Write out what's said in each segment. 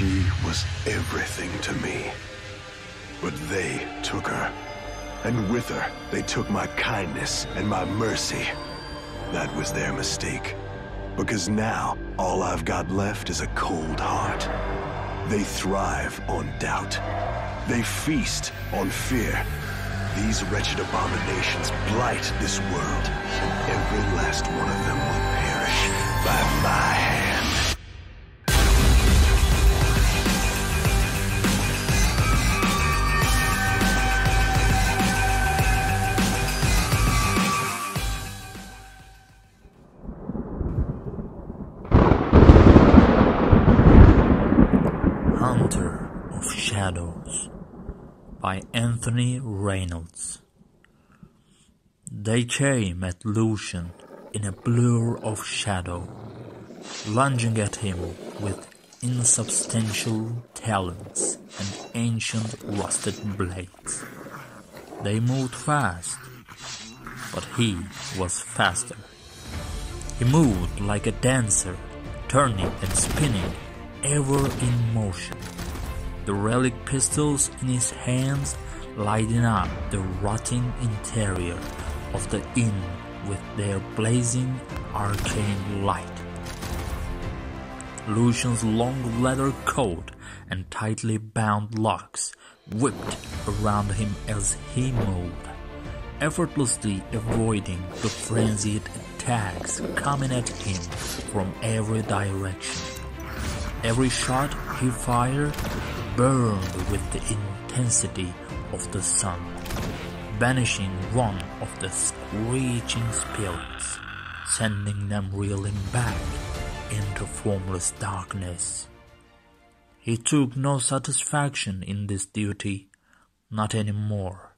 She was everything to me. But they took her. And with her, they took my kindness and my mercy. That was their mistake. Because now, all I've got left is a cold heart. They thrive on doubt. They feast on fear. These wretched abominations blight this world, and every last one of them will Anthony Reynolds. They came at Lucian in a blur of shadow, lunging at him with insubstantial talons and ancient rusted blades. They moved fast, but he was faster. He moved like a dancer, turning and spinning, ever in motion. The relic pistols in his hands lighting up the rotting interior of the inn with their blazing arcane light. Lucian's long leather coat and tightly bound locks whipped around him as he moved, effortlessly avoiding the frenzied attacks coming at him from every direction. Every shot he fired burned with the intensity of the sun, banishing one of the screeching spirits, sending them reeling back into formless darkness. He took no satisfaction in this duty, not any more.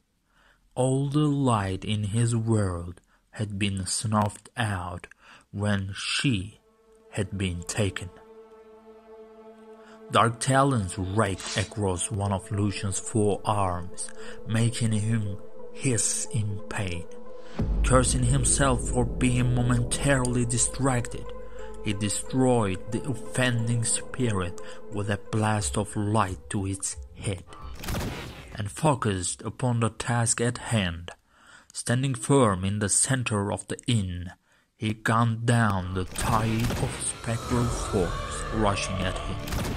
All the light in his world had been snuffed out when she had been taken. Dark talons raked across one of Lucian's forearms, making him hiss in pain. Cursing himself for being momentarily distracted, he destroyed the offending spirit with a blast of light to its head, and focused upon the task at hand. Standing firm in the center of the inn, he gunned down the tide of spectral force rushing at him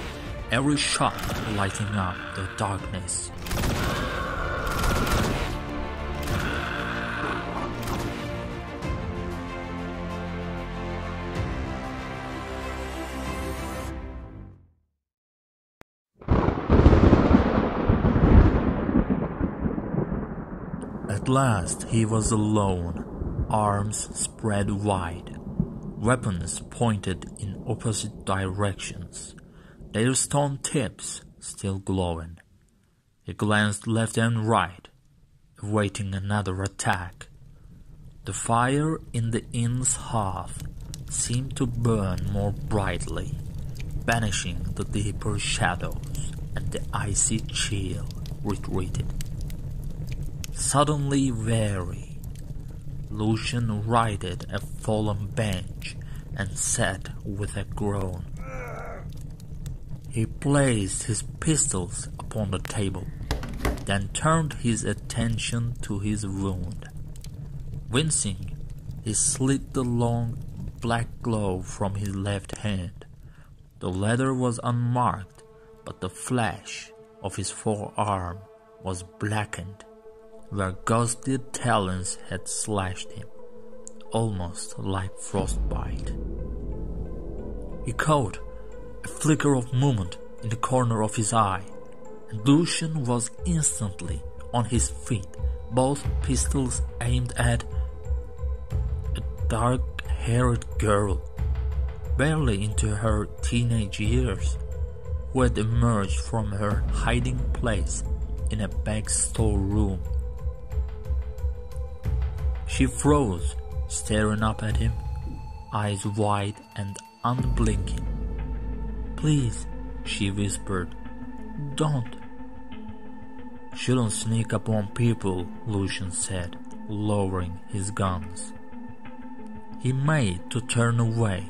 every shot lighting up the darkness. At last he was alone, arms spread wide, weapons pointed in opposite directions their stone tips still glowing. He glanced left and right, awaiting another attack. The fire in the inn's hearth seemed to burn more brightly, banishing the deeper shadows, and the icy chill retreated. Suddenly weary, Lucian righted a fallen bench and sat with a groan. Placed his pistols upon the table, then turned his attention to his wound. Wincing, he slid the long black glove from his left hand. The leather was unmarked, but the flesh of his forearm was blackened, where ghostly talons had slashed him, almost like frostbite. He caught a flicker of movement in the corner of his eye, and Lucian was instantly on his feet, both pistols aimed at a dark-haired girl, barely into her teenage years, who had emerged from her hiding place in a back storeroom. She froze, staring up at him, eyes wide and unblinking. Please, she whispered. Don't. Shouldn't sneak up on people, Lucian said, lowering his guns. He made to turn away,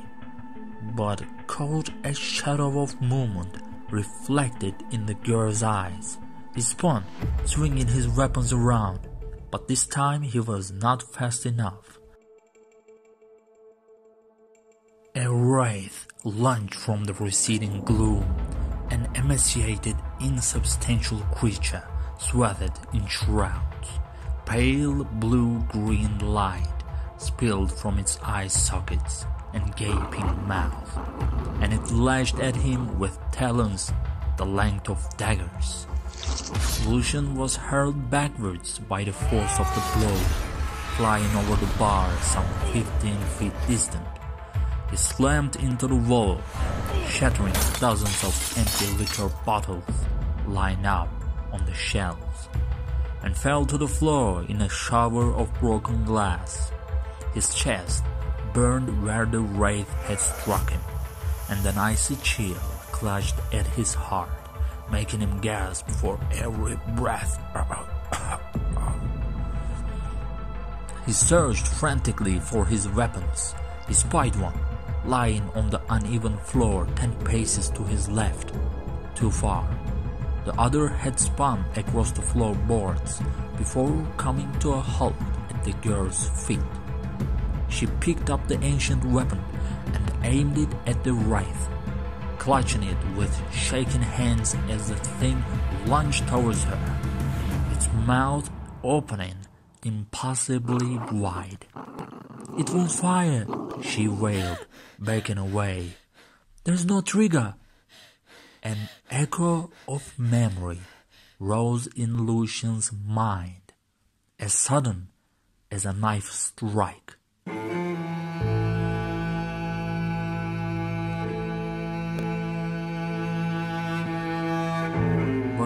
but caught a shadow of movement reflected in the girl's eyes. He spun, swinging his weapons around, but this time he was not fast enough. A wraith lunged from the receding gloom, an emaciated, insubstantial creature swathed in shrouds. Pale blue-green light spilled from its eye sockets and gaping mouth, and it lashed at him with talons the length of daggers. Lucian was hurled backwards by the force of the blow, flying over the bar some 15 feet distant. He slammed into the wall, shattering dozens of empty liquor bottles lined up on the shelves, and fell to the floor in a shower of broken glass. His chest burned where the wraith had struck him, and an icy chill clutched at his heart, making him gasp for every breath. he searched frantically for his weapons. He spied one, lying on the uneven floor ten paces to his left, too far. The other had spun across the floorboards before coming to a halt at the girl's feet. She picked up the ancient weapon and aimed it at the wraith, clutching it with shaking hands as the thing lunged towards her, its mouth opening impossibly wide. It won't fire, she wailed, backing away. There's no trigger. An echo of memory rose in Lucian's mind, as sudden as a knife strike. But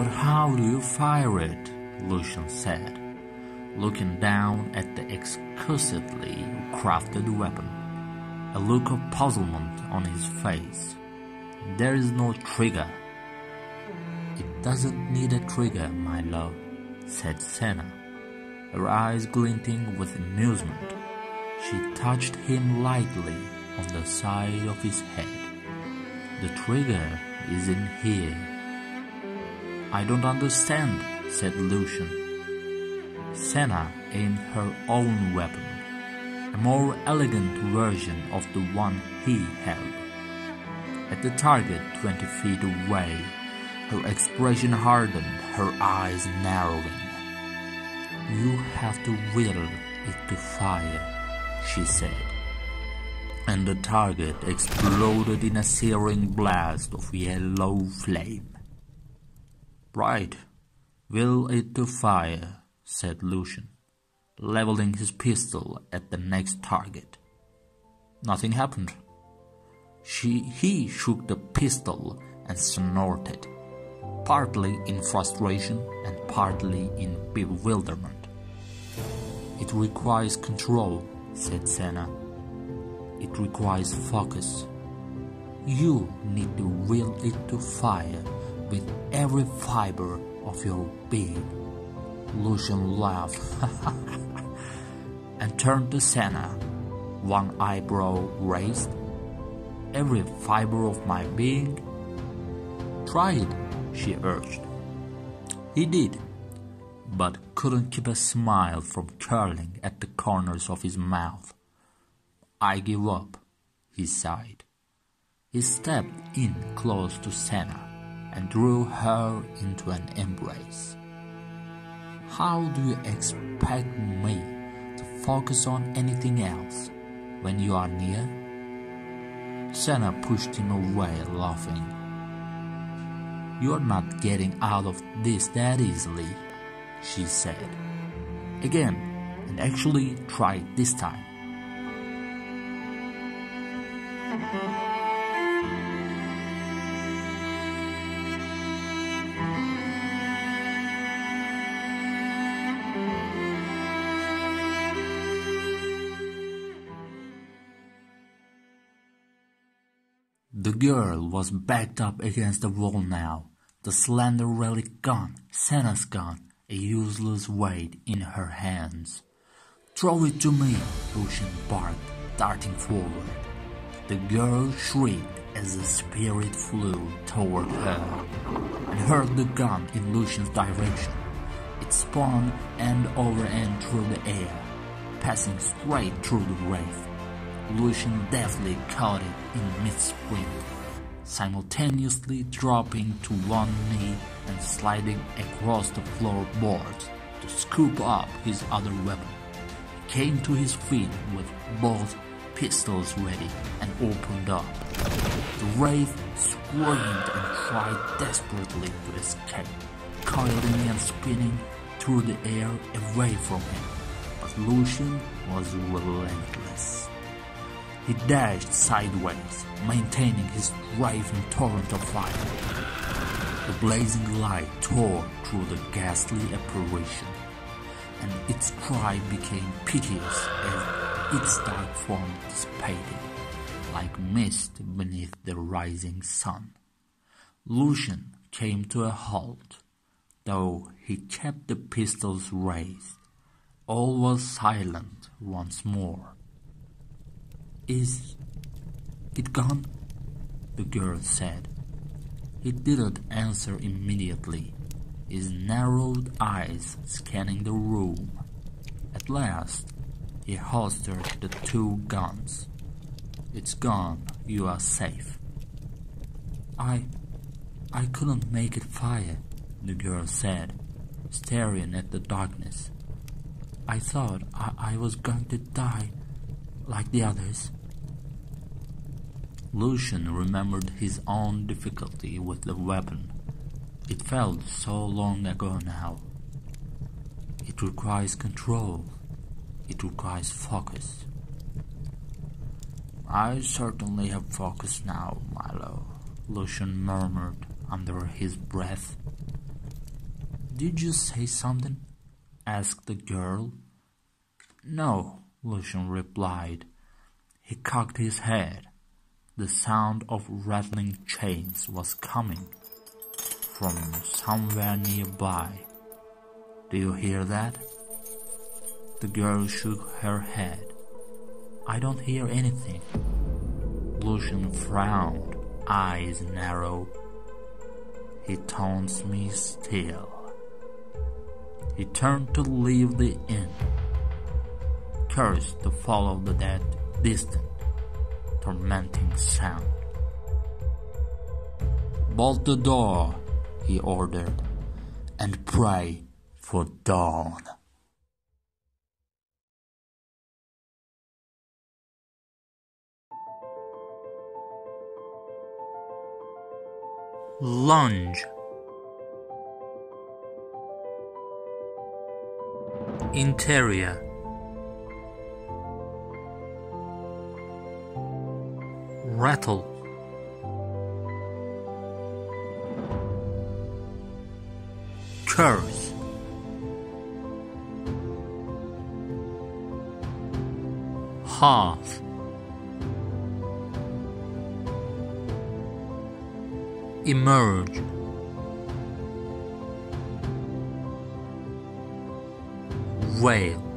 how do you fire it? Lucian said, looking down at the exquisitely crafted weapon, a look of puzzlement on his face. There is no trigger. It doesn't need a trigger, my love, said Senna, her eyes glinting with amusement. She touched him lightly on the side of his head. The trigger is in here. I don't understand, said Lucian. Senna aimed her own weapon, a more elegant version of the one he held. At the target twenty feet away, her expression hardened, her eyes narrowing. You have to will it to fire, she said. And the target exploded in a searing blast of yellow flame. Right, will it to fire, said Lucian, leveling his pistol at the next target. Nothing happened. She, he shook the pistol and snorted, partly in frustration and partly in bewilderment. It requires control, said Senna. It requires focus. You need to will it to fire with every fiber of your being. Lucian laughed and turned to Senna, one eyebrow raised. Every fiber of my being? Try it, she urged. He did, but couldn't keep a smile from curling at the corners of his mouth. I give up, he sighed. He stepped in close to Senna and drew her into an embrace. How do you expect me to focus on anything else when you are near? Senna pushed him away, laughing. You're not getting out of this that easily, she said. Again, and actually try this time. Girl was backed up against the wall now, the slender relic gun, Senna's gun, a useless weight in her hands. Throw it to me, Lucian barked, darting forward. The girl shrieked, as the spirit flew toward her and hurled the gun in Lucian's direction. It spun end over end through the air, passing straight through the wraith. Lucian deftly caught it in mid-sprint, simultaneously dropping to one knee and sliding across the floorboards to scoop up his other weapon. He came to his feet with both pistols ready and opened up. The wraith screamed and tried desperately to escape, coiling and spinning through the air away from him. But Lucian was relentless. He dashed sideways, maintaining his driving torrent of fire. The blazing light tore through the ghastly apparition, and its cry became piteous as its dark form dissipated, like mist beneath the rising sun. Lucian came to a halt, though he kept the pistols raised. All was silent once more. Is it gone? The girl said. He didn't answer immediately, his narrowed eyes scanning the room. At last, he holstered the two guns. It's gone, you are safe. I. I couldn't make it fire, the girl said, staring at the darkness. I thought I, I was going to die like the others. Lucian remembered his own difficulty with the weapon. It felt so long ago now. It requires control. It requires focus. I certainly have focus now, my love, Lucian murmured under his breath. Did you say something? asked the girl. No, Lucian replied. He cocked his head. The sound of rattling chains was coming from somewhere nearby. Do you hear that? The girl shook her head. I don't hear anything. Lucian frowned, eyes narrow. He taunts me still. He turned to leave the inn, cursed to follow the dead distant tormenting sound. Bolt the door, he ordered, and pray for dawn. Lunge Interior rattle. Curse. Hearth emerge. Wail